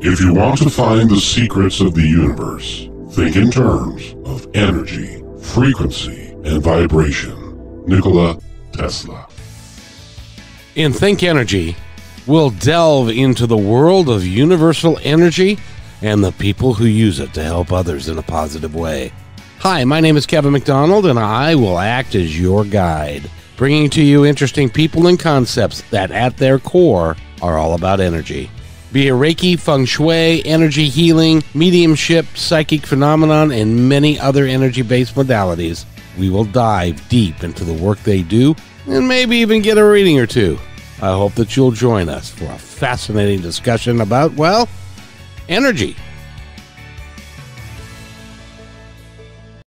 If you want to find the secrets of the universe, think in terms of energy, frequency, and vibration. Nikola Tesla. In Think Energy, we'll delve into the world of universal energy and the people who use it to help others in a positive way. Hi, my name is Kevin McDonald, and I will act as your guide, bringing to you interesting people and concepts that, at their core, are all about energy. Be it Reiki, Feng Shui, energy healing, mediumship, psychic phenomenon, and many other energy based modalities, we will dive deep into the work they do and maybe even get a reading or two. I hope that you'll join us for a fascinating discussion about, well, energy.